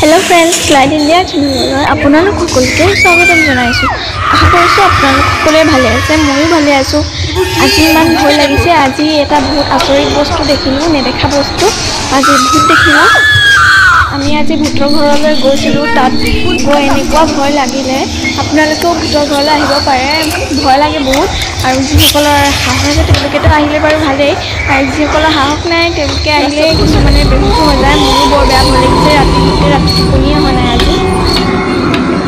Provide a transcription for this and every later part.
Hello friends Clyde India চেনেললৈ আপোনালোক সকলোকে স্বাগতম জনাইছোঁ। আশা কৰিছোঁ আপোনালোক সকলোৱে ভালে আছে ময়ো ভালে আছোঁ। আজি ইমান ভয় লাগিছে আজি এটা বহুত আচৰিত বস্তু দেখিলোঁ নেদেখা বস্তু। আজি ভূত দেখিলোঁ। আমি আজি ভূতৰ ঘৰলৈ গৈছিলোঁ তাত গৈ এনেকুৱা ভয় লাগিলে। আপোনালোকেও ভূতৰ ঘৰলৈ আহিব পাৰে। ভয় লাগে বহুত। আৰু যিসকলৰ সাহস আছে তেওঁলোকেতো আহিলে বাৰু ভালেই। আৰু যিসকলৰ সাহস নাই তেওঁলোকে আহিলে কিছুমানে বেহুচ হৈ যায় মোৰো বৰ বেয়া ভয় লাগিছে। ৰাতি ৰাতি টোপনিয়ে অহা নাই আজি।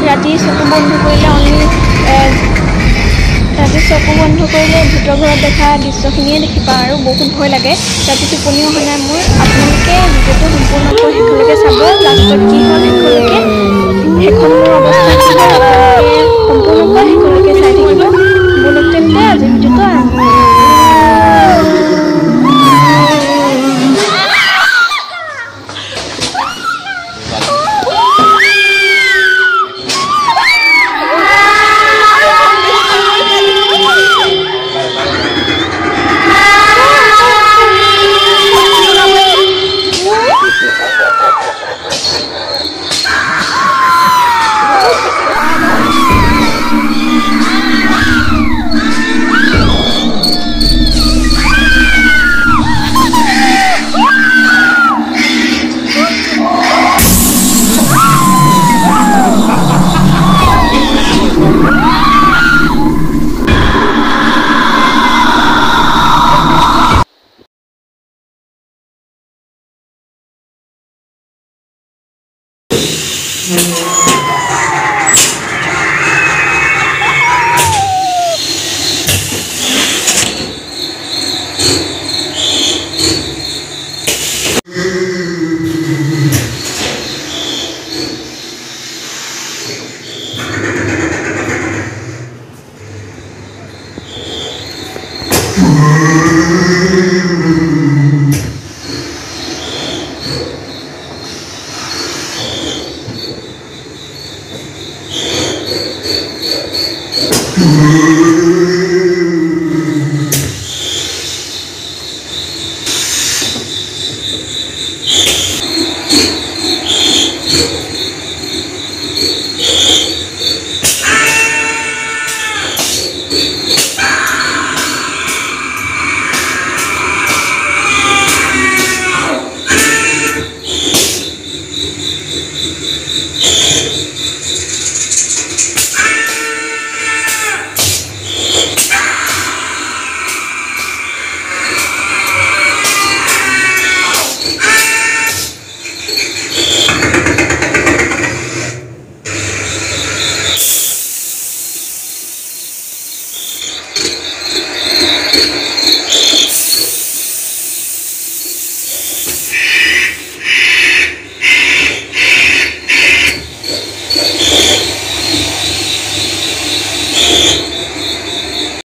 ৰাতি চকু বন্ধ কৰিলে অনলি চকু বন্ধ কৰিলে ভূতৰ ঘৰত দেখা দৃশ্যখিনিয়ে দেখি পাওঁ আৰু বহুত ভয় লাগে। ৰাতি টোপনিও অহা নাই মোৰ? আপোনালোকে ভিডিঅ'টো সম্পূৰ্ণকৈ শেষলৈকে চাব লাষ্টত কি হ'ল শেষলৈকে? শেষত মোৰ